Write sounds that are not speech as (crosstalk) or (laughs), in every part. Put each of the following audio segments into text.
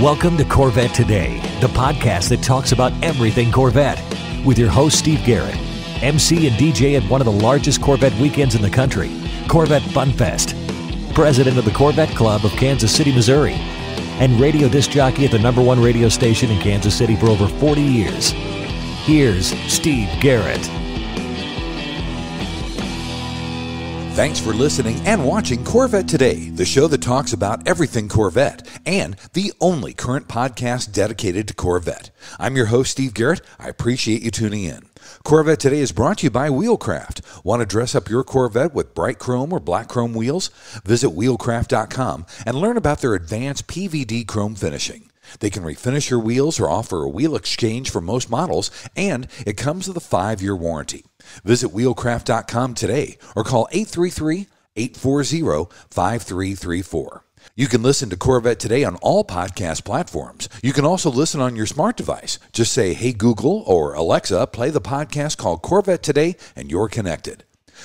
Welcome to Corvette Today, the podcast that talks about everything Corvette, with your host, Steve Garrett, MC and DJ at one of the largest Corvette weekends in the country, Corvette Fun Fest, president of the Corvette Club of Kansas City, Missouri, and radio disc jockey at the number one radio station in Kansas City for over 40 years. Here's Steve Garrett. Thanks for listening and watching Corvette Today, the show that talks about everything Corvette and the only current podcast dedicated to Corvette. I'm your host, Steve Garrett. I appreciate you tuning in. Corvette Today is brought to you by Wheelcraft. Want to dress up your Corvette with bright chrome or black chrome wheels? Visit wheelcraft.com and learn about their advanced PVD chrome finishing. They can refinish your wheels or offer a wheel exchange for most models, and it comes with a five year warranty. Visit wheelcraft.com today or call 833 840 5334. You can listen to Corvette Today on all podcast platforms. You can also listen on your smart device. Just say, Hey Google or Alexa, play the podcast called Corvette Today, and you're connected.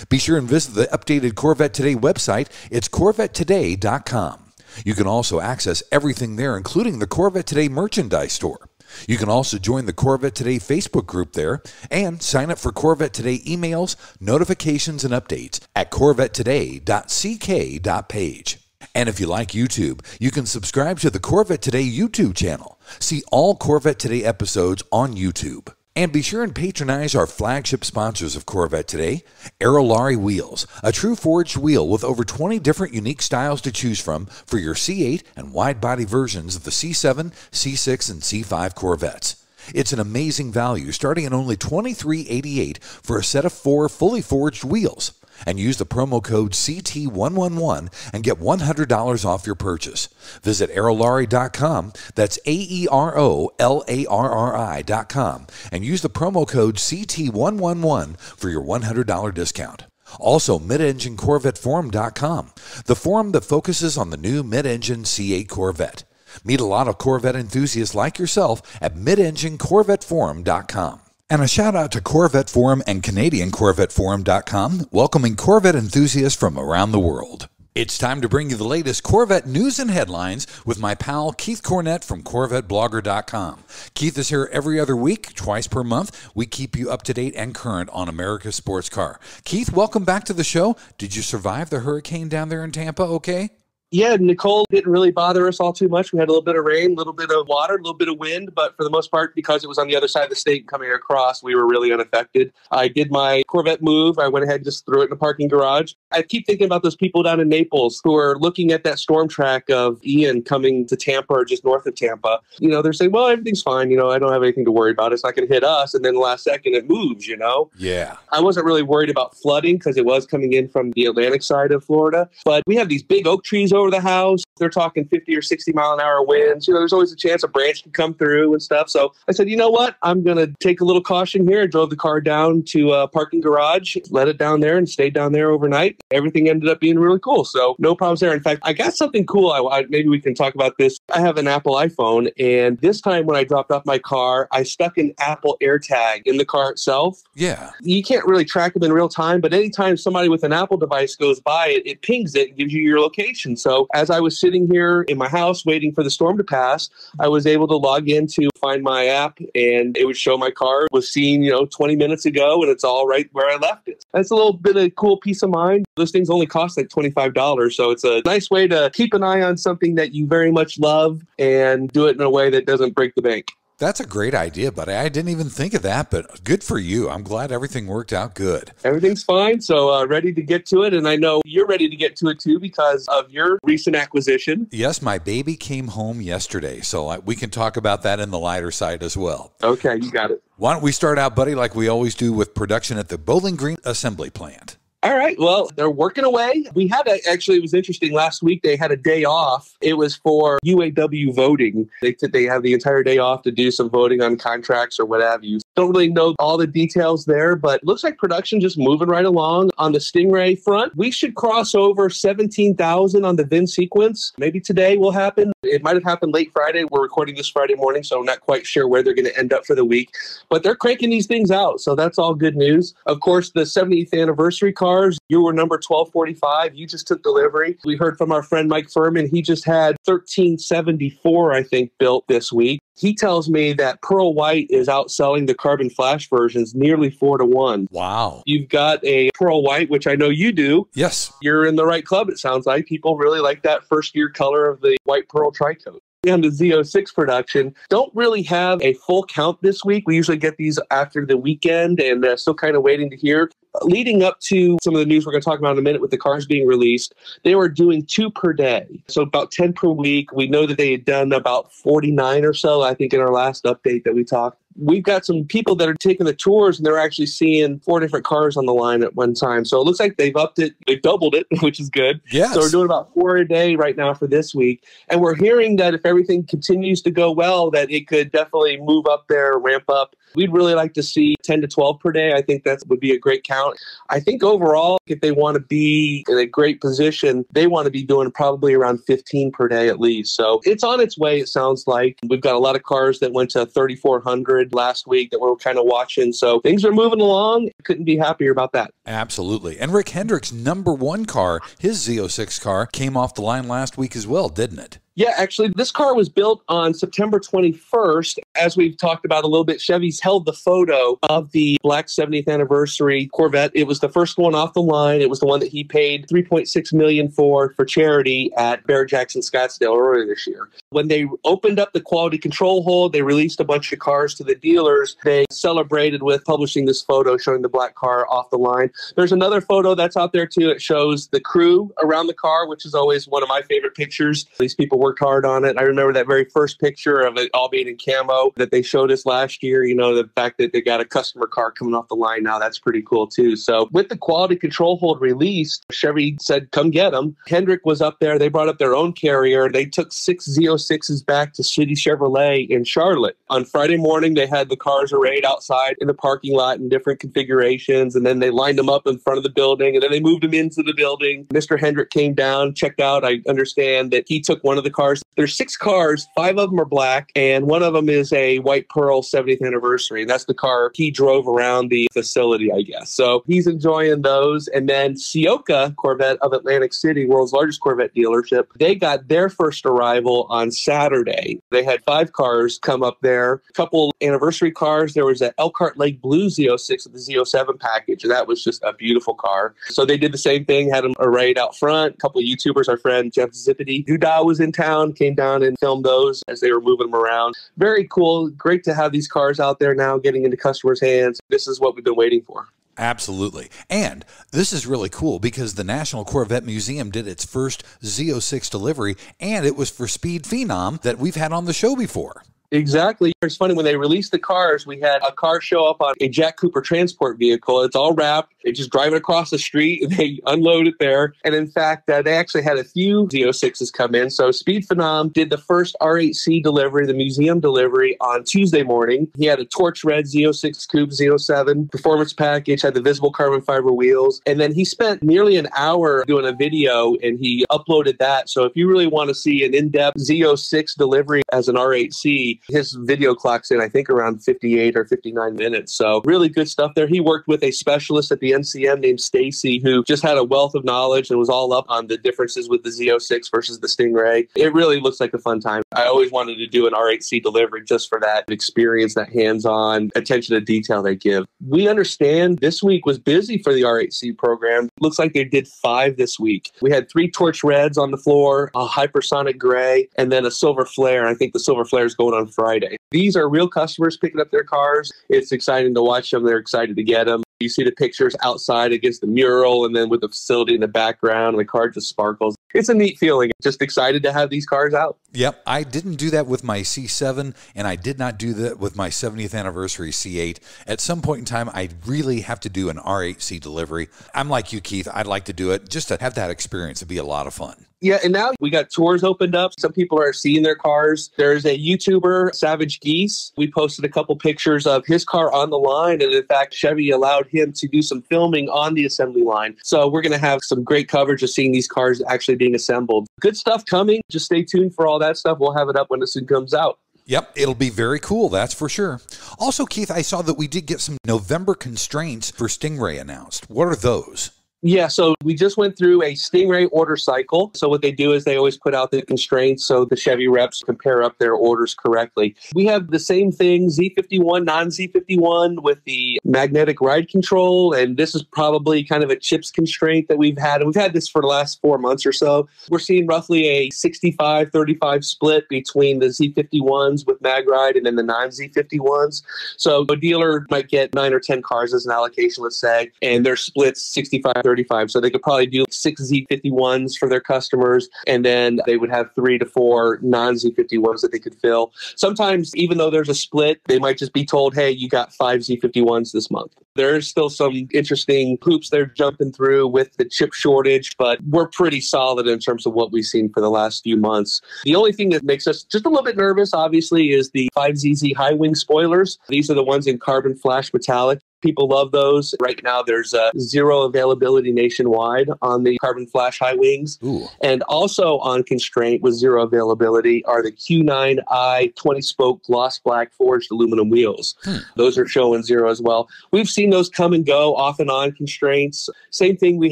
Be sure and visit the updated Corvette Today website. It's corvettetoday.com. You can also access everything there, including the Corvette Today merchandise store. You can also join the Corvette Today Facebook group there and sign up for Corvette Today emails, notifications, and updates at corvettetoday.ck.page. And if you like YouTube, you can subscribe to the Corvette Today YouTube channel. See all Corvette Today episodes on YouTube. And be sure and patronize our flagship sponsors of Corvette today, Aerolarri Wheels, a true forged wheel with over 20 different unique styles to choose from for your C8 and wide body versions of the C7, C6, and C5 Corvettes. It's an amazing value starting at only $23.88 for a set of four fully forged wheels and use the promo code CT111 and get $100 off your purchase. Visit aerolarri.com, that's A E R O L A R R I.com, and use the promo code CT111 for your $100 discount. Also, midenginecorvetteforum.com, the forum that focuses on the new mid engine C8 Corvette. Meet a lot of Corvette enthusiasts like yourself at midenginecorvetteforum.com. And a shout out to Corvette Forum and Canadian CorvetteForum.com, welcoming Corvette enthusiasts from around the world. It's time to bring you the latest Corvette news and headlines with my pal Keith Cornett from CorvetteBlogger.com. Keith is here every other week, twice per month. We keep you up to date and current on America's sports car. Keith, welcome back to the show. Did you survive the hurricane down there in Tampa okay? Yeah, Nicole didn't really bother us all too much. We had a little bit of rain, a little bit of water, a little bit of wind, but for the most part, because it was on the other side of the state coming across, we were really unaffected. I did my Corvette move. I went ahead and just threw it in the parking garage. I keep thinking about those people down in Naples who are looking at that storm track of Ian coming to Tampa or just north of Tampa. You know, they're saying, well, everything's fine. You know, I don't have anything to worry about. It's not going to hit us. And then the last second, it moves, you know? Yeah. I wasn't really worried about flooding because it was coming in from the Atlantic side of Florida. But we have these big oak trees over the house they're talking 50 or 60 mile an hour winds. You know, there's always a chance a branch can come through and stuff. So I said, you know what? I'm going to take a little caution here. I drove the car down to a parking garage, let it down there, and stayed down there overnight. Everything ended up being really cool. So no problems there. In fact, I got something cool. I, I, maybe we can talk about this. I have an Apple iPhone, and this time when I dropped off my car, I stuck an Apple AirTag in the car itself. Yeah. You can't really track them in real time, but anytime somebody with an Apple device goes by, it, it pings it and gives you your location. So as I was sitting sitting here in my house waiting for the storm to pass, I was able to log in to find my app and it would show my car was seen, you know, 20 minutes ago and it's all right where I left it. That's a little bit of cool peace of mind. Those things only cost like $25. So it's a nice way to keep an eye on something that you very much love and do it in a way that doesn't break the bank. That's a great idea, buddy. I didn't even think of that, but good for you. I'm glad everything worked out good. Everything's fine. So, uh, ready to get to it. And I know you're ready to get to it too because of your recent acquisition. Yes, my baby came home yesterday. So, I, we can talk about that in the lighter side as well. Okay, you got it. Why don't we start out, buddy, like we always do with production at the Bowling Green Assembly Plant? All right. Well, they're working away. We had a, actually, it was interesting. Last week they had a day off. It was for UAW voting. They they have the entire day off to do some voting on contracts or what have you. Don't really know all the details there, but looks like production just moving right along. On the Stingray front, we should cross over 17,000 on the VIN sequence. Maybe today will happen. It might have happened late Friday. We're recording this Friday morning, so I'm not quite sure where they're going to end up for the week. But they're cranking these things out, so that's all good news. Of course, the 70th anniversary cars, you were number 1245. You just took delivery. We heard from our friend Mike Furman. He just had 1374, I think, built this week. He tells me that Pearl White is outselling the Carbon Flash versions nearly four to one. Wow. You've got a Pearl White, which I know you do. Yes. You're in the right club, it sounds like. People really like that first year color of the white pearl tricoat. And the Z06 production don't really have a full count this week. We usually get these after the weekend and uh, still kind of waiting to hear. Leading up to some of the news we're going to talk about in a minute with the cars being released, they were doing two per day. So about 10 per week. We know that they had done about 49 or so, I think, in our last update that we talked we've got some people that are taking the tours and they're actually seeing four different cars on the line at one time. So it looks like they've upped it, they've doubled it, (laughs) which is good. Yes. So we're doing about four a day right now for this week. And we're hearing that if everything continues to go well, that it could definitely move up there, ramp up. We'd really like to see 10 to 12 per day. I think that would be a great count. I think overall, if they want to be in a great position, they want to be doing probably around 15 per day at least. So it's on its way, it sounds like. We've got a lot of cars that went to 3,400 last week that we're kind of watching. So things are moving along. Couldn't be happier about that. Absolutely. And Rick Hendrick's number one car, his Z06 car, came off the line last week as well, didn't it? Yeah, actually, this car was built on September 21st. As we've talked about a little bit, Chevy's held the photo of the Black 70th anniversary Corvette. It was the first one off the line. It was the one that he paid 3.6 million for for charity at Barrett Jackson Scottsdale earlier this year. When they opened up the quality control hold, they released a bunch of cars to the dealers. They celebrated with publishing this photo showing the black car off the line. There's another photo that's out there too. It shows the crew around the car, which is always one of my favorite pictures. These people worked hard on it. I remember that very first picture of it all being in camo that they showed us last year. You know, the fact that they got a customer car coming off the line now, that's pretty cool too. So with the quality control hold released, Chevy said, come get them. Hendrick was up there. They brought up their own carrier. They took six Z06s back to City Chevrolet in Charlotte. On Friday morning, they had the cars arrayed outside in the parking lot in different configurations. And then they lined them up in front of the building and then they moved them into the building. Mr. Hendrick came down, checked out. I understand that he took one of the cars. There's six cars, five of them are black, and one of them is a white pearl 70th anniversary. And that's the car he drove around the facility, I guess. So he's enjoying those. And then Ciocca Corvette of Atlantic City, world's largest Corvette dealership, they got their first arrival on Saturday. They had five cars come up there, a couple anniversary cars. There was an Elkhart Lake Blue Z06 with the Z07 package, and that was just a beautiful car. So they did the same thing, had them arrayed out front. A couple YouTubers, our friend Jeff Zippity, Duda was in town, came down and filmed those as they were moving them around. Very cool. Great to have these cars out there now getting into customers' hands. This is what we've been waiting for. Absolutely. And this is really cool because the National Corvette Museum did its first Z06 delivery, and it was for Speed Phenom that we've had on the show before. Exactly. It's funny when they released the cars, we had a car show up on a Jack Cooper transport vehicle. It's all wrapped. They just drive it across the street and they (laughs) unload it there. And in fact, uh, they actually had a few Z06s come in. So Speed Phenom did the first R8C delivery, the museum delivery on Tuesday morning. He had a torch red Z06 Coupe Z07 performance package, had the visible carbon fiber wheels. And then he spent nearly an hour doing a video and he uploaded that. So if you really want to see an in-depth Z06 delivery as an R8C, his video clocks in, I think, around 58 or 59 minutes. So really good stuff there. He worked with a specialist at the Named Stacy, who just had a wealth of knowledge and was all up on the differences with the Z06 versus the Stingray. It really looks like a fun time. I always wanted to do an R8C delivery just for that experience, that hands-on attention to detail they give. We understand this week was busy for the R8C program. Looks like they did five this week. We had three torch reds on the floor, a hypersonic gray, and then a silver flare. I think the silver flare is going on Friday. These are real customers picking up their cars. It's exciting to watch them. They're excited to get them. You see the pictures outside against the mural and then with the facility in the background and the car just sparkles. It's a neat feeling. Just excited to have these cars out. Yep, I didn't do that with my C7, and I did not do that with my 70th anniversary C8. At some point in time, I really have to do an R8C delivery. I'm like you, Keith. I'd like to do it just to have that experience. It'd be a lot of fun. Yeah, and now we got tours opened up. Some people are seeing their cars. There's a YouTuber, Savage Geese. We posted a couple pictures of his car on the line. And in fact, Chevy allowed him to do some filming on the assembly line. So we're going to have some great coverage of seeing these cars actually being assembled. Good stuff coming. Just stay tuned for all that stuff. We'll have it up when it soon comes out. Yep, it'll be very cool, that's for sure. Also, Keith, I saw that we did get some November constraints for Stingray announced. What are those? Yeah, so we just went through a Stingray order cycle. So what they do is they always put out the constraints so the Chevy reps can pair up their orders correctly. We have the same thing, Z51, non-Z51 with the magnetic ride control, and this is probably kind of a chips constraint that we've had. And We've had this for the last four months or so. We're seeing roughly a 65-35 split between the Z51s with mag ride and then the non-Z51s. So a dealer might get nine or 10 cars as an allocation, let's say, and they're split 65 35. So they could probably do six Z51s for their customers, and then they would have three to four non Z51s that they could fill. Sometimes, even though there's a split, they might just be told, hey, you got five Z51s this month. There's still some interesting hoops they're jumping through with the chip shortage, but we're pretty solid in terms of what we've seen for the last few months. The only thing that makes us just a little bit nervous, obviously, is the 5ZZ high wing spoilers. These are the ones in carbon flash metallic. People love those. Right now, there's uh, zero availability nationwide on the Carbon Flash High Wings. Ooh. And also on constraint with zero availability are the Q9i 20 spoke gloss black forged aluminum wheels. Hmm. Those are showing zero as well. We've seen those come and go off and on constraints. Same thing we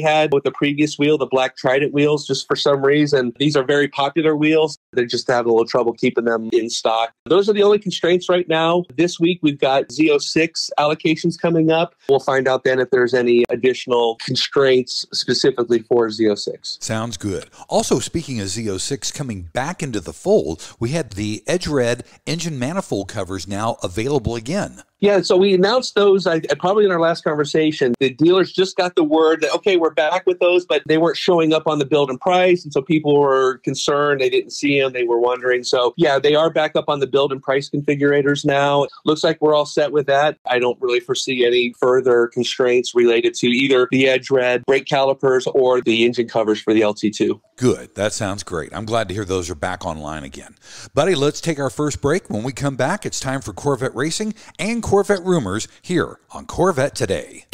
had with the previous wheel, the black Trident wheels, just for some reason. These are very popular wheels. They're just having a little trouble keeping them in stock. Those are the only constraints right now. This week, we've got Z06 allocations coming up. We'll find out then if there's any additional constraints specifically for Z06. Sounds good. Also, speaking of Z06 coming back into the fold, we had the Edge Red engine manifold covers now available again. Yeah, so we announced those I, probably in our last conversation. The dealers just got the word that, okay, we're back with those, but they weren't showing up on the build and price. And so people were concerned. They didn't see them. They were wondering. So, yeah, they are back up on the build and price configurators now. Looks like we're all set with that. I don't really foresee any further constraints related to either the Edge Red brake calipers or the engine covers for the LT2. Good. That sounds great. I'm glad to hear those are back online again. Buddy, let's take our first break. When we come back, it's time for Corvette Racing and Corvette Rumors here on Corvette Today.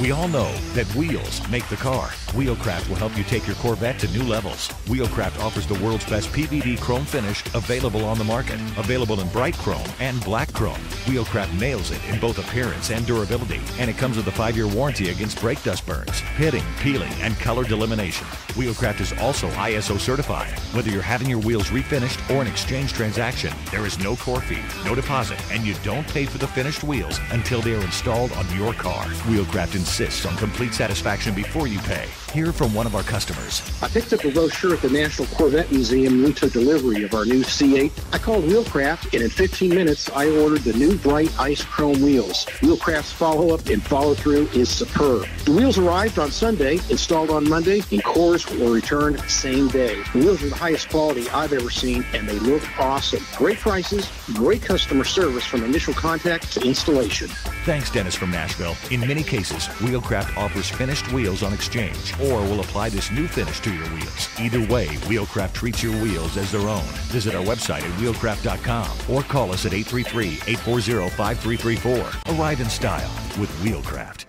We all know that wheels make the car. Wheelcraft will help you take your Corvette to new levels. Wheelcraft offers the world's best PVD chrome finish available on the market. Available in bright chrome and black chrome. Wheelcraft nails it in both appearance and durability. And it comes with a five-year warranty against brake dust burns, pitting, peeling, and color delamination. Wheelcraft is also ISO certified. Whether you're having your wheels refinished or an exchange transaction, there is no core fee, no deposit, and you don't pay for the finished wheels until they are installed on your car. Wheelcraft insists on complete satisfaction before you pay. Hear from one of our customers. I picked up a brochure at the National Corvette Museum and we took delivery of our new C8. I called Wheelcraft and in 15 minutes I ordered the new bright ice chrome wheels. Wheelcraft's follow-up and follow-through is superb. The wheels arrived on Sunday, installed on Monday, and cores were returned same day. The wheels are the highest quality I've ever seen and they look awesome. Great prices, great customer service from initial contact to installation. Thanks, Dennis from Nashville. In many cases, Wheelcraft offers finished wheels on exchange or will apply this new finish to your wheels. Either way, Wheelcraft treats your wheels as their own. Visit our website at wheelcraft.com or call us at 833-840-5334. Arrive in style with Wheelcraft.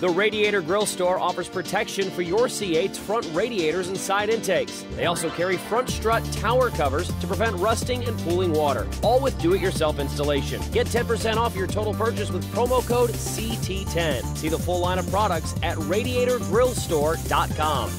The Radiator Grill Store offers protection for your C8's front radiators and side intakes. They also carry front strut tower covers to prevent rusting and pooling water, all with do it yourself installation. Get 10% off your total purchase with promo code CT10. See the full line of products at radiatorgrillstore.com.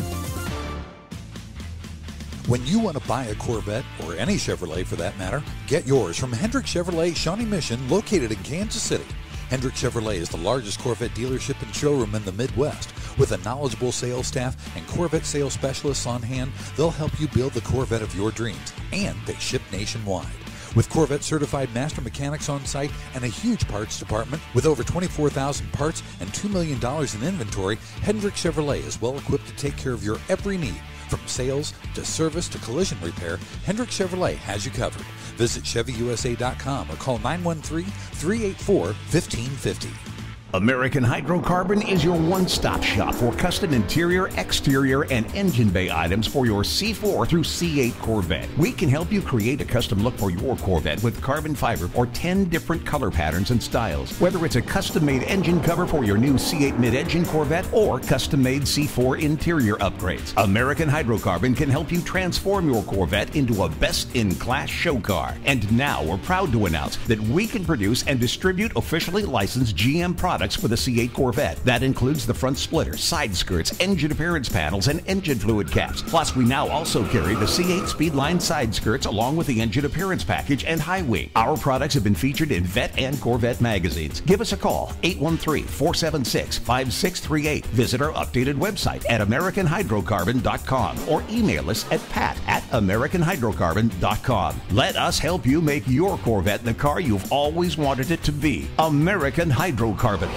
When you want to buy a Corvette, or any Chevrolet for that matter, get yours from Hendrick Chevrolet Shawnee Mission, located in Kansas City. Hendrick Chevrolet is the largest Corvette dealership and showroom in the Midwest. With a knowledgeable sales staff and Corvette sales specialists on hand, they'll help you build the Corvette of your dreams, and they ship nationwide. With Corvette certified master mechanics on site and a huge parts department with over 24,000 parts and $2 million in inventory, Hendrick Chevrolet is well equipped to take care of your every need From sales to service to collision repair, Hendrick Chevrolet has you covered. Visit ChevyUSA.com or call 913 384 1550. American Hydrocarbon is your one stop shop for custom interior, exterior, and engine bay items for your C4 through C8 Corvette. We can help you create a custom look for your Corvette with carbon fiber or 10 different color patterns and styles. Whether it's a custom made engine cover for your new C8 mid engine Corvette or custom made C4 interior upgrades, American Hydrocarbon can help you transform your Corvette into a best in class show car. And now we're proud to announce that we can produce and distribute officially licensed GM products products for the C8 Corvette. That includes the front splitter, side skirts, engine appearance panels, and engine fluid caps. Plus, we now also carry the C8 Speedline side skirts along with the engine appearance package and high wing. Our products have been featured in Vette and Corvette magazines. Give us a call, 813-476-5638. Visit our updated website at AmericanHydrocarbon.com or email us at pat at AmericanHydrocarbon.com. Let us help you make your Corvette the car you've always wanted it to be. American Hydrocarbon.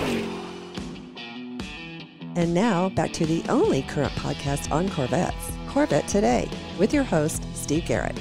And now back to the only current podcast on Corvettes, Corvette Today, with your host, Steve Garrett.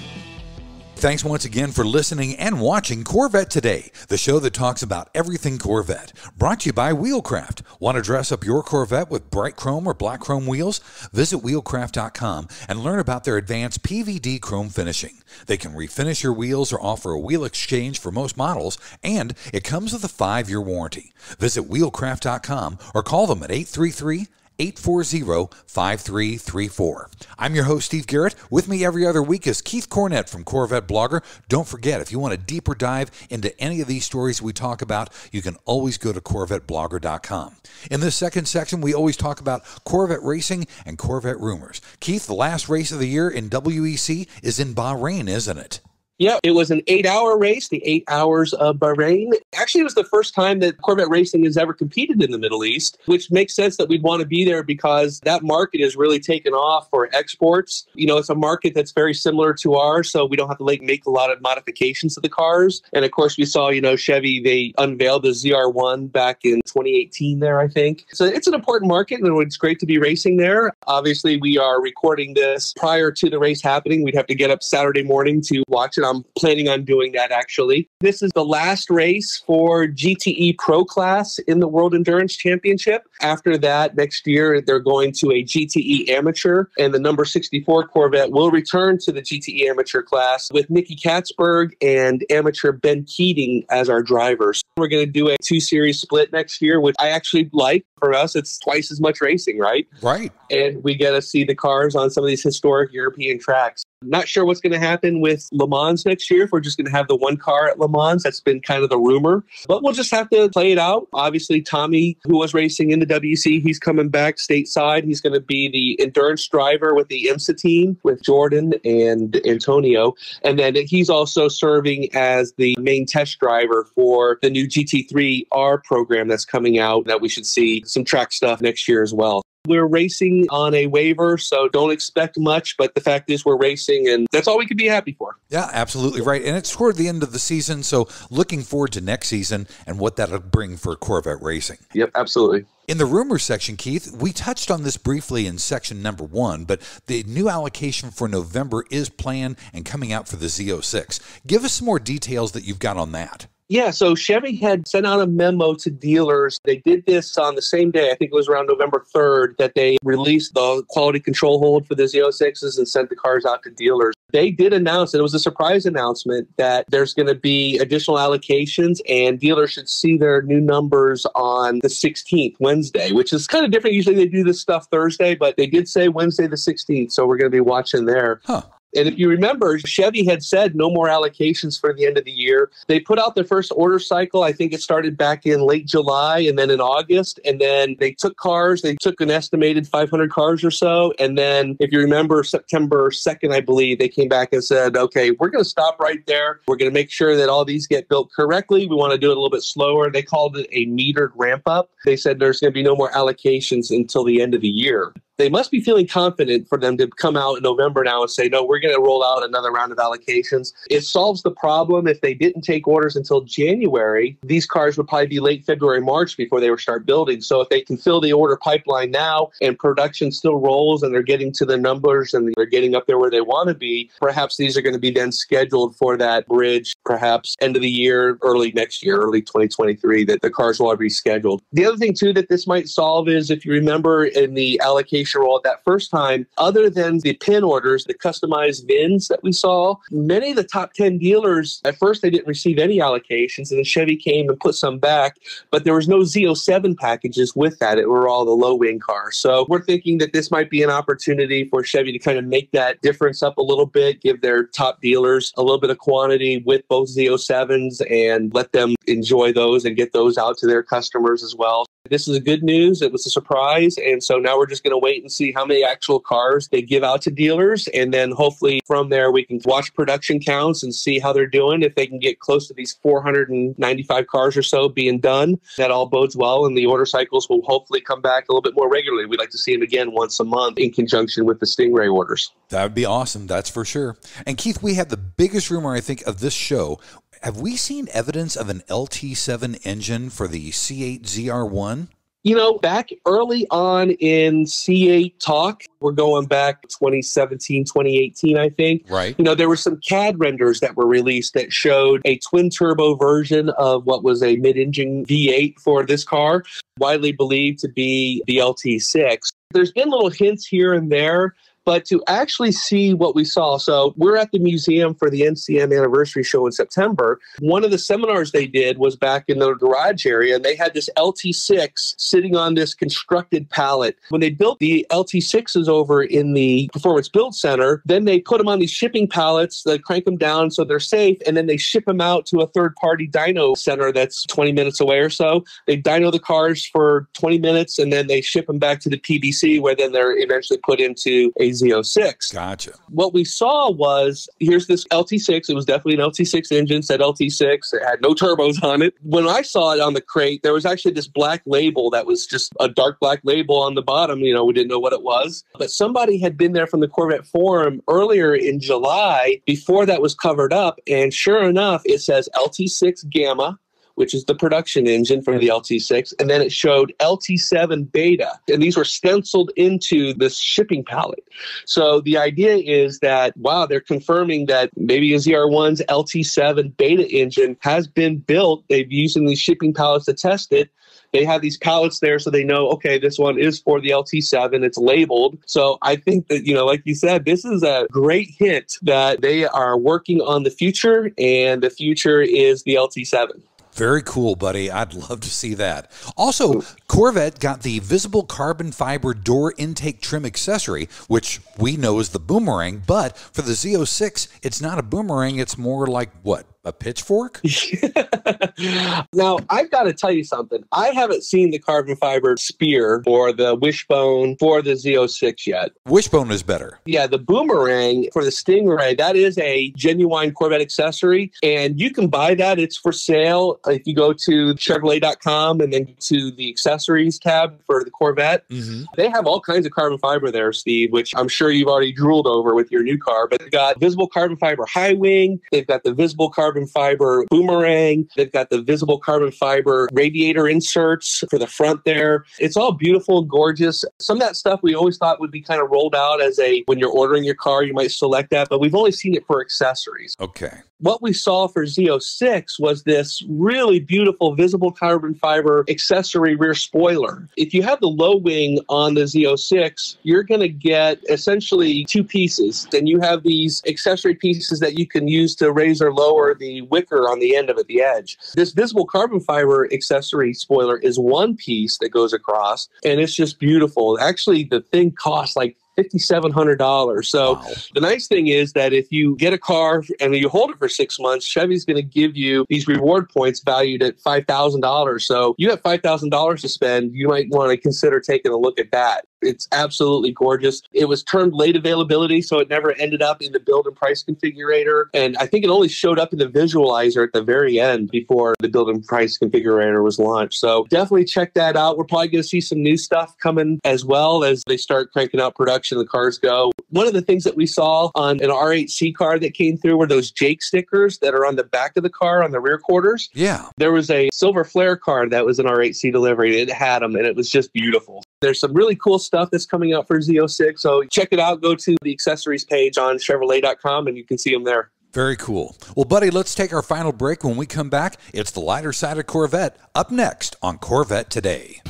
Thanks once again for listening and watching Corvette Today, the show that talks about everything Corvette. Brought to you by Wheelcraft. Want to dress up your Corvette with bright chrome or black chrome wheels? Visit wheelcraft.com and learn about their advanced PVD chrome finishing. They can refinish your wheels or offer a wheel exchange for most models, and it comes with a five year warranty. Visit wheelcraft.com or call them at 833 840 5334. I'm your host, Steve Garrett. With me every other week is Keith Cornett from Corvette Blogger. Don't forget, if you want a deeper dive into any of these stories we talk about, you can always go to CorvetteBlogger.com. In this second section, we always talk about Corvette racing and Corvette rumors. Keith, the last race of the year in WEC is in Bahrain, isn't it? Yeah, it was an eight hour race, the eight hours of Bahrain. Actually, it was the first time that Corvette racing has ever competed in the Middle East, which makes sense that we'd want to be there because that market has really taken off for exports. You know, it's a market that's very similar to ours, so we don't have to like make a lot of modifications to the cars. And of course, we saw, you know, Chevy, they unveiled the ZR1 back in 2018 there, I think. So it's an important market and it's great to be racing there. Obviously, we are recording this prior to the race happening. We'd have to get up Saturday morning to watch it I'm planning on doing that actually. This is the last race for GTE Pro Class in the World Endurance Championship. After that, next year, they're going to a GTE Amateur, and the number 64 Corvette will return to the GTE Amateur class with Nicky Catsburg and amateur Ben Keating as our drivers. We're going to do a two series split next year, which I actually like. For us, it's twice as much racing, right? Right. And we get to see the cars on some of these historic European tracks. Not sure what's going to happen with Le Mans next year. If we're just going to have the one car at Le Mans, that's been kind of the rumor. But we'll just have to play it out. Obviously, Tommy, who was racing in the WC, he's coming back stateside. He's going to be the endurance driver with the IMSA team with Jordan and Antonio. And then he's also serving as the main test driver for the new GT3R program that's coming out that we should see some track stuff next year as well. We're racing on a waiver, so don't expect much. But the fact is, we're racing, and that's all we can be happy for. Yeah, absolutely right. And it's toward the end of the season, so looking forward to next season and what that'll bring for Corvette racing. Yep, absolutely. In the rumors section, Keith, we touched on this briefly in section number one, but the new allocation for November is planned and coming out for the Z06. Give us some more details that you've got on that. Yeah, so Chevy had sent out a memo to dealers. They did this on the same day, I think it was around November 3rd, that they released the quality control hold for the Z06s and sent the cars out to dealers. They did announce, and it was a surprise announcement, that there's going to be additional allocations and dealers should see their new numbers on the 16th, Wednesday, which is kind of different. Usually they do this stuff Thursday, but they did say Wednesday the 16th, so we're going to be watching there. Huh. And if you remember, Chevy had said no more allocations for the end of the year. They put out their first order cycle. I think it started back in late July and then in August. And then they took cars. They took an estimated 500 cars or so. And then, if you remember, September 2nd, I believe, they came back and said, okay, we're going to stop right there. We're going to make sure that all these get built correctly. We want to do it a little bit slower. They called it a metered ramp up. They said there's going to be no more allocations until the end of the year. They must be feeling confident for them to come out in November now and say, no, we're going to roll out another round of allocations. It solves the problem. If they didn't take orders until January, these cars would probably be late February, March before they would start building. So if they can fill the order pipeline now and production still rolls and they're getting to the numbers and they're getting up there where they want to be, perhaps these are going to be then scheduled for that bridge, perhaps end of the year, early next year, early 2023, that the cars will be scheduled. The other thing, too, that this might solve is if you remember in the allocation roll that first time, other than the pin orders, the customized VINs that we saw, many of the top 10 dealers, at first they didn't receive any allocations, and then Chevy came and put some back, but there was no Z07 packages with that. It were all the low wing cars. So we're thinking that this might be an opportunity for Chevy to kind of make that difference up a little bit, give their top dealers a little bit of quantity with both Z07s and let them enjoy those and get those out to their customers as well. This is good news. It was a surprise. And so now we're just going to wait and see how many actual cars they give out to dealers. And then hopefully from there, we can watch production counts and see how they're doing. If they can get close to these 495 cars or so being done, that all bodes well. And the order cycles will hopefully come back a little bit more regularly. We'd like to see them again once a month in conjunction with the Stingray orders. That would be awesome. That's for sure. And Keith, we have the biggest rumor, I think, of this show. Have we seen evidence of an LT7 engine for the C8 ZR1? You know, back early on in C8 talk, we're going back 2017, 2018, I think. Right. You know, there were some CAD renders that were released that showed a twin turbo version of what was a mid engine V8 for this car, widely believed to be the LT6. There's been little hints here and there but to actually see what we saw. So we're at the museum for the NCM anniversary show in September. One of the seminars they did was back in the garage area, and they had this LT6 sitting on this constructed pallet. When they built the LT6s over in the Performance Build Center, then they put them on these shipping pallets, they crank them down so they're safe, and then they ship them out to a third party dyno center that's 20 minutes away or so. They dyno the cars for 20 minutes, and then they ship them back to the PBC where then they're eventually put into a Z06. Gotcha. What we saw was here's this LT6. It was definitely an LT6 engine, said LT6. It had no turbos on it. When I saw it on the crate, there was actually this black label that was just a dark black label on the bottom. You know, we didn't know what it was. But somebody had been there from the Corvette Forum earlier in July before that was covered up. And sure enough, it says LT6 Gamma which is the production engine for the LT6, and then it showed LT7 beta, and these were stenciled into this shipping pallet. So the idea is that wow, they're confirming that maybe a ZR1's LT7 beta engine has been built. They've using these shipping pallets to test it. They have these pallets there so they know, okay, this one is for the LT7. It's labeled. So I think that, you know, like you said, this is a great hint that they are working on the future, and the future is the LT7. Very cool, buddy. I'd love to see that. Also, Corvette got the visible carbon fiber door intake trim accessory, which we know is the boomerang, but for the Z06, it's not a boomerang. It's more like what? A pitchfork? (laughs) now, I've got to tell you something. I haven't seen the carbon fiber spear or the wishbone for the Z06 yet. Wishbone is better. Yeah, the boomerang for the Stingray, that is a genuine Corvette accessory, and you can buy that. It's for sale. If you go to Chevrolet.com and then to the accessories tab for the Corvette, mm-hmm. they have all kinds of carbon fiber there, Steve, which I'm sure you've already drooled over with your new car. But they've got visible carbon fiber high wing, they've got the visible carbon fiber boomerang, they've got the visible carbon fiber radiator inserts for the front there. It's all beautiful and gorgeous. Some of that stuff we always thought would be kind of rolled out as a when you're ordering your car, you might select that, but we've only seen it for accessories. Okay what we saw for Z06 was this really beautiful visible carbon fiber accessory rear spoiler. If you have the low wing on the Z06, you're going to get essentially two pieces. Then you have these accessory pieces that you can use to raise or lower the wicker on the end of it, the edge. This visible carbon fiber accessory spoiler is one piece that goes across, and it's just beautiful. Actually, the thing costs like $5,700. So wow. the nice thing is that if you get a car and you hold it for six months, Chevy's going to give you these reward points valued at $5,000. So you have $5,000 to spend. You might want to consider taking a look at that. It's absolutely gorgeous. It was termed late availability, so it never ended up in the build and price configurator. And I think it only showed up in the visualizer at the very end before the build and price configurator was launched. So definitely check that out. We're probably going to see some new stuff coming as well as they start cranking out production. The cars go. One of the things that we saw on an R8C car that came through were those Jake stickers that are on the back of the car on the rear quarters. Yeah. There was a silver flare car that was an R8C delivery. It had them and it was just beautiful. There's some really cool stuff that's coming out for Z06. So check it out. Go to the accessories page on Chevrolet.com and you can see them there. Very cool. Well, buddy, let's take our final break. When we come back, it's the lighter side of Corvette up next on Corvette Today.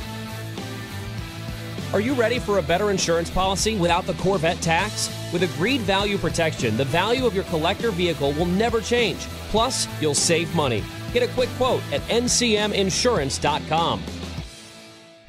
Are you ready for a better insurance policy without the Corvette tax? With agreed value protection, the value of your collector vehicle will never change. Plus, you'll save money. Get a quick quote at ncminsurance.com.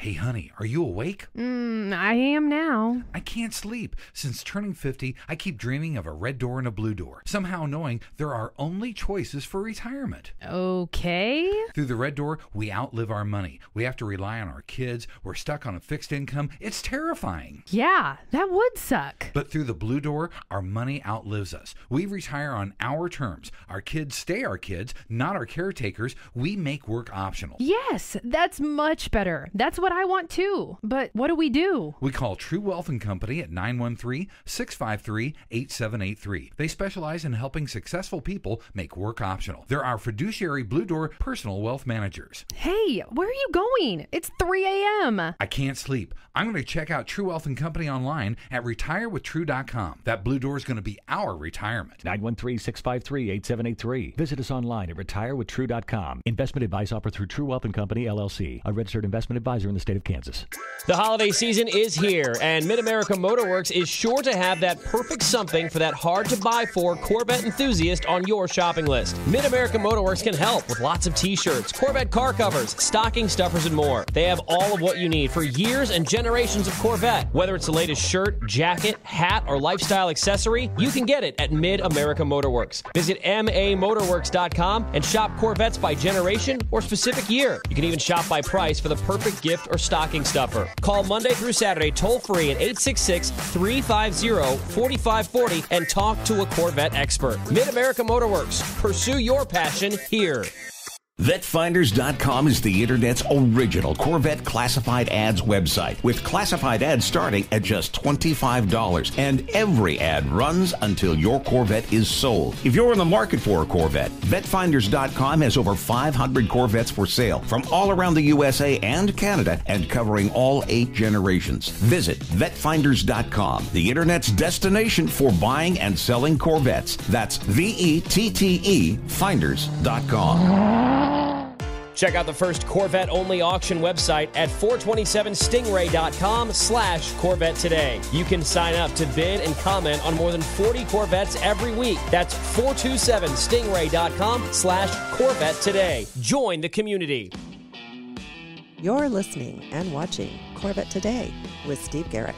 Hey, honey, are you awake? Mm, I am now. I can't sleep. Since turning 50, I keep dreaming of a red door and a blue door, somehow knowing there are only choices for retirement. Okay. Through the red door, we outlive our money. We have to rely on our kids. We're stuck on a fixed income. It's terrifying. Yeah, that would suck. But through the blue door, our money outlives us. We retire on our terms. Our kids stay our kids, not our caretakers. We make work optional. Yes, that's much better. That's what I want too. But what do we do? We call True Wealth and Company at 913 653 8783. They specialize in helping successful people make work optional. They're our fiduciary Blue Door personal wealth managers. Hey, where are you going? It's 3 a.m. I can't sleep. I'm going to check out True Wealth and Company online at retirewithtrue.com. That Blue Door is going to be our retirement. 913 653 8783. Visit us online at retirewithtrue.com. Investment advice offered through True Wealth and Company, LLC, a registered investment advisor in the state of Kansas. The holiday season is here, and Mid America Motorworks is sure to have that perfect something for that hard to buy for Corvette enthusiast on your shopping list. Mid America Motorworks can help with lots of t shirts, Corvette car covers, stocking stuffers, and more. They have all of what you need for years and generations of Corvette. Whether it's the latest shirt, jacket, hat, or lifestyle accessory, you can get it at Mid America Motorworks. Visit mamotorworks.com and shop Corvettes by generation or specific year. You can even shop by price for the perfect gift or stocking stuffer. Call Monday through Saturday toll free at 866 350 4540 and talk to a Corvette expert. Mid America Motorworks. Pursue your passion here. VetteFinders.com is the internet's original Corvette classified ads website with classified ads starting at just $25 and every ad runs until your Corvette is sold. If you're in the market for a Corvette, VetteFinders.com has over 500 Corvettes for sale from all around the USA and Canada and covering all eight generations. Visit VetteFinders.com, the internet's destination for buying and selling Corvettes. That's V E T T E Finders.com. Check out the first Corvette only auction website at 427stingray.com slash Corvette today. You can sign up to bid and comment on more than 40 Corvettes every week. That's 427stingray.com slash Corvette today. Join the community. You're listening and watching Corvette Today with Steve Garrett.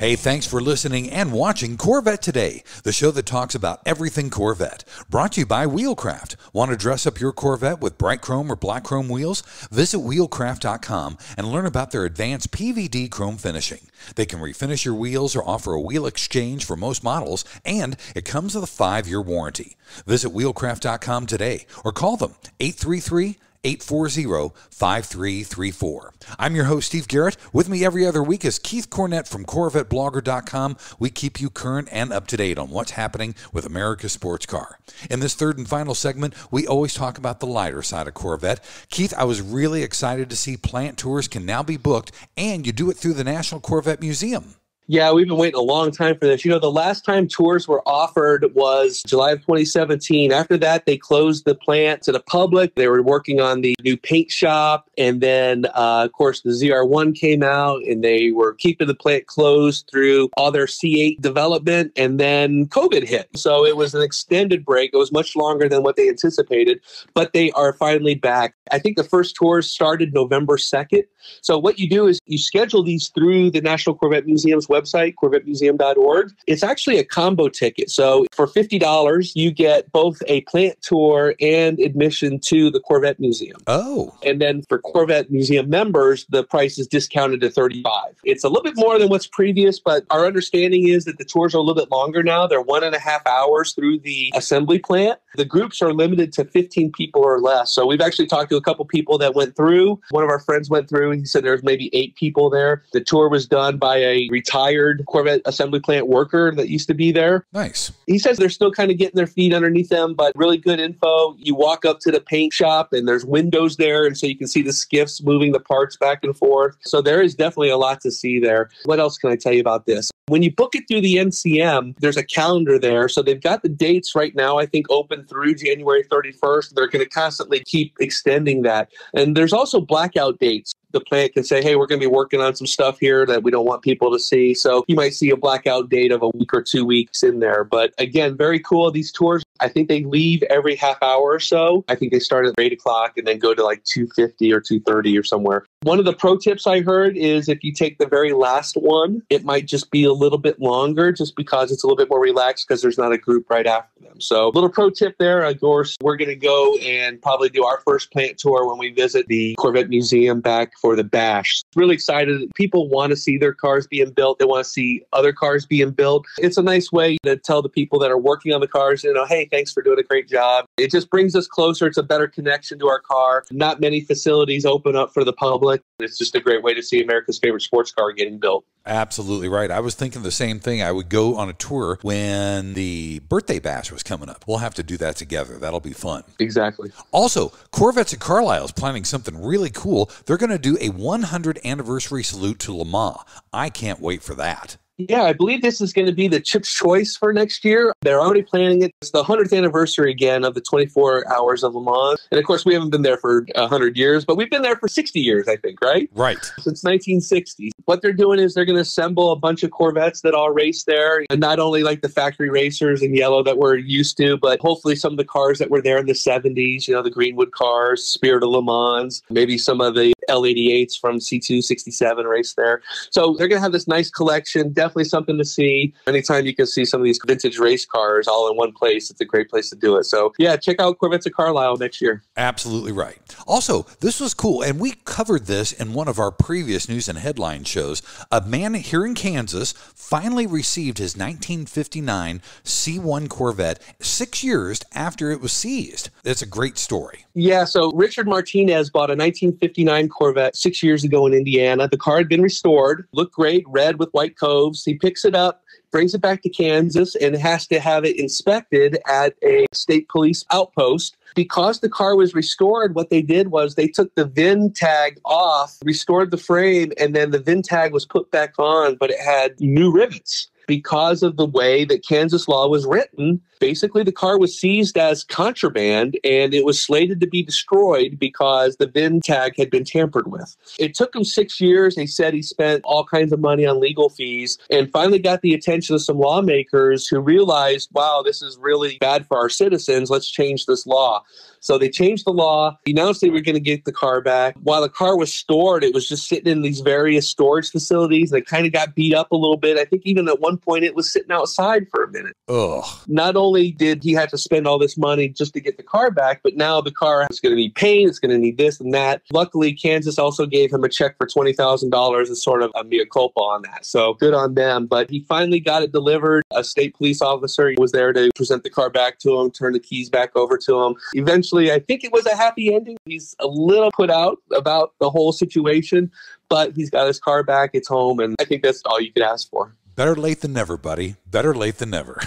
Hey, thanks for listening and watching Corvette Today, the show that talks about everything Corvette. Brought to you by Wheelcraft. Want to dress up your Corvette with bright chrome or black chrome wheels? Visit wheelcraft.com and learn about their advanced PVD chrome finishing. They can refinish your wheels or offer a wheel exchange for most models, and it comes with a five year warranty. Visit wheelcraft.com today or call them 833 840 5334. I'm your host, Steve Garrett. With me every other week is Keith Cornett from CorvetteBlogger.com. We keep you current and up to date on what's happening with America's sports car. In this third and final segment, we always talk about the lighter side of Corvette. Keith, I was really excited to see plant tours can now be booked, and you do it through the National Corvette Museum. Yeah, we've been waiting a long time for this. You know, the last time tours were offered was July of 2017. After that, they closed the plant to the public. They were working on the new paint shop. And then, uh, of course, the ZR1 came out and they were keeping the plant closed through all their C8 development. And then COVID hit. So it was an extended break. It was much longer than what they anticipated, but they are finally back. I think the first tours started November 2nd. So what you do is you schedule these through the National Corvette Museum's website website, CorvetteMuseum.org. It's actually a combo ticket. So for $50, you get both a plant tour and admission to the Corvette Museum. Oh. And then for Corvette Museum members, the price is discounted to 35 It's a little bit more than what's previous, but our understanding is that the tours are a little bit longer now. They're one and a half hours through the assembly plant. The groups are limited to 15 people or less. So we've actually talked to a couple people that went through. One of our friends went through. He said there's maybe eight people there. The tour was done by a retired Corvette assembly plant worker that used to be there. Nice. He says they're still kind of getting their feet underneath them, but really good info. You walk up to the paint shop and there's windows there. And so you can see the skiffs moving the parts back and forth. So there is definitely a lot to see there. What else can I tell you about this? When you book it through the NCM, there's a calendar there. So they've got the dates right now, I think, open through January 31st. They're going to constantly keep extending that. And there's also blackout dates the plant can say, hey, we're going to be working on some stuff here that we don't want people to see. So you might see a blackout date of a week or two weeks in there. But again, very cool. These tours, I think they leave every half hour or so. I think they start at 8 o'clock and then go to like 2.50 or 2.30 or somewhere. One of the pro tips I heard is if you take the very last one, it might just be a little bit longer just because it's a little bit more relaxed because there's not a group right after them. So little pro tip there. Of course, we're going to go and probably do our first plant tour when we visit the Corvette Museum back for the bash. Really excited. People want to see their cars being built. They want to see other cars being built. It's a nice way to tell the people that are working on the cars, you know, hey, thanks for doing a great job. It just brings us closer. It's a better connection to our car. Not many facilities open up for the public. It's just a great way to see America's favorite sports car getting built. Absolutely right. I was thinking the same thing. I would go on a tour when the birthday bash was coming up. We'll have to do that together. That'll be fun. Exactly. Also, Corvettes at Carlisle is planning something really cool. They're going to do a 100 anniversary salute to Le Mans. I can't wait for that. Yeah, I believe this is going to be the Chip's Choice for next year. They're already planning it. It's the 100th anniversary again of the 24 Hours of Le Mans. And of course, we haven't been there for 100 years, but we've been there for 60 years, I think, right? Right. Since 1960. What they're doing is they're going to assemble a bunch of Corvettes that all race there. And not only like the factory racers in yellow that we're used to, but hopefully some of the cars that were there in the 70s, you know, the Greenwood cars, Spirit of Le Mans, maybe some of the L88s from C267 race there. So they're going to have this nice collection. Definitely something to see. Anytime you can see some of these vintage race cars all in one place, it's a great place to do it. So yeah, check out Corvettes of Carlisle next year. Absolutely right. Also, this was cool, and we covered this in one of our previous news and headline shows. A man here in Kansas finally received his 1959 C1 Corvette six years after it was seized. That's a great story. Yeah, so Richard Martinez bought a 1959 Corvette six years ago in Indiana. The car had been restored, looked great, red with white coves. He picks it up, brings it back to Kansas, and has to have it inspected at a state police outpost. Because the car was restored, what they did was they took the VIN tag off, restored the frame, and then the VIN tag was put back on, but it had new rivets because of the way that Kansas law was written. Basically, the car was seized as contraband and it was slated to be destroyed because the VIN tag had been tampered with. It took him six years. They said he spent all kinds of money on legal fees and finally got the attention of some lawmakers who realized, wow, this is really bad for our citizens. Let's change this law. So they changed the law, announced they were going to get the car back. While the car was stored, it was just sitting in these various storage facilities. It kind of got beat up a little bit. I think even at one point it was sitting outside for a minute. Ugh. Not only did he have to spend all this money just to get the car back, but now the car is going to need paint, it's going to need this and that. Luckily, Kansas also gave him a check for $20,000 as sort of a mea culpa on that. So good on them. But he finally got it delivered. A state police officer was there to present the car back to him, turn the keys back over to him. Eventually, I think it was a happy ending. He's a little put out about the whole situation, but he's got his car back. It's home, and I think that's all you could ask for. Better late than never, buddy. Better late than never.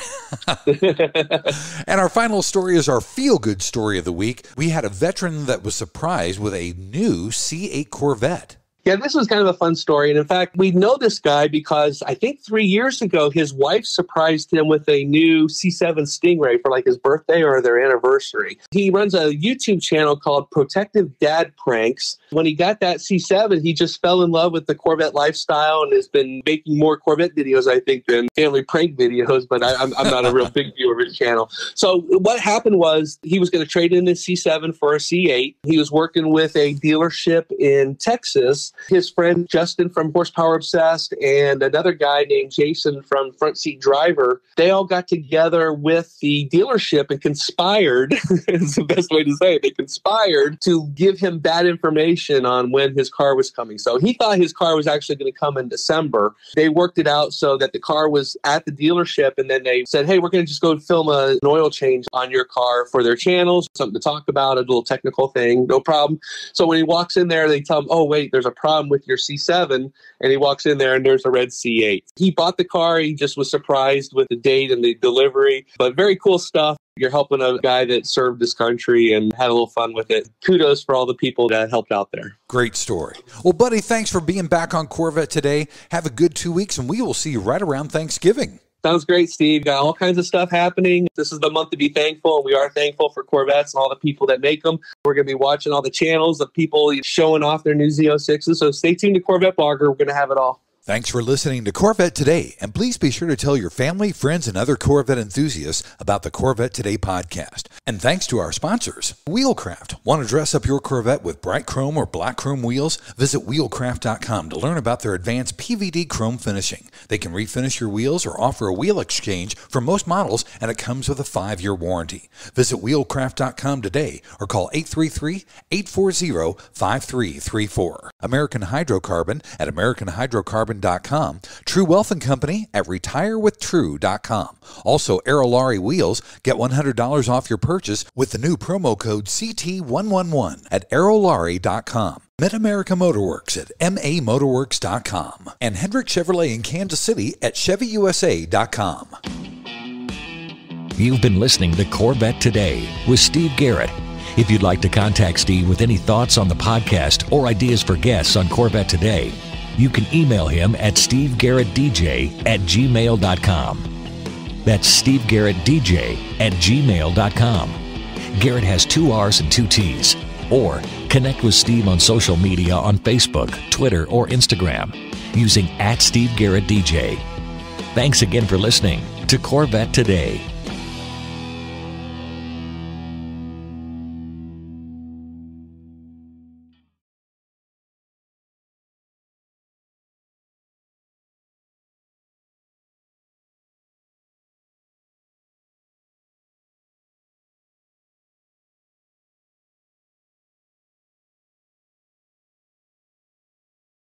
(laughs) (laughs) and our final story is our feel good story of the week. We had a veteran that was surprised with a new C8 Corvette. Yeah, this was kind of a fun story. And in fact, we know this guy because I think three years ago, his wife surprised him with a new C7 Stingray for like his birthday or their anniversary. He runs a YouTube channel called Protective Dad Pranks. When he got that C7, he just fell in love with the Corvette lifestyle and has been making more Corvette videos, I think, than family prank videos. But I, am not a real big (laughs) viewer of his channel. So what happened was he was going to trade in his C7 for a C8. He was working with a dealership in Texas His friend Justin from Horsepower Obsessed and another guy named Jason from Front Seat Driver, they all got together with the dealership and conspired, (laughs) is the best way to say it, they conspired to give him bad information on when his car was coming. So he thought his car was actually going to come in December. They worked it out so that the car was at the dealership and then they said, hey, we're going to just go film a, an oil change on your car for their channels, something to talk about, a little technical thing, no problem. So when he walks in there, they tell him, oh, wait, there's a problem with your C7. And he walks in there and there's a red C8. He bought the car. He just was surprised with the date and the delivery, but very cool stuff. You're helping a guy that served this country and had a little fun with it. Kudos for all the people that helped out there. Great story. Well, buddy, thanks for being back on Corvette today. Have a good two weeks, and we will see you right around Thanksgiving. Sounds great, Steve. Got all kinds of stuff happening. This is the month to be thankful, and we are thankful for Corvettes and all the people that make them. We're going to be watching all the channels of people showing off their new Z06s. So stay tuned to Corvette Blogger. We're going to have it all. Thanks for listening to Corvette Today, and please be sure to tell your family, friends, and other Corvette enthusiasts about the Corvette Today podcast. And thanks to our sponsors, Wheelcraft. Want to dress up your Corvette with bright chrome or black chrome wheels? Visit wheelcraft.com to learn about their advanced PVD chrome finishing. They can refinish your wheels or offer a wheel exchange for most models, and it comes with a five year warranty. Visit wheelcraft.com today or call 833 840 5334. American Hydrocarbon at American Hydrocarbon True Wealth and Company at retirewithtrue.com. Also, Aerolarri Wheels. Get $100 off your purchase with the new promo code CT111 at aerolarri.com. Mid-America Motorworks at mamotorworks.com. And Hendrick Chevrolet in Kansas City at chevyusa.com. You've been listening to Corvette Today with Steve Garrett. If you'd like to contact Steve with any thoughts on the podcast or ideas for guests on Corvette Today, you can email him at stevegarrettdj at gmail.com. That's stevegarrettdj at gmail.com. Garrett has two R's and two T's. Or connect with Steve on social media on Facebook, Twitter, or Instagram using at Steve Garrett DJ. Thanks again for listening to Corvette Today.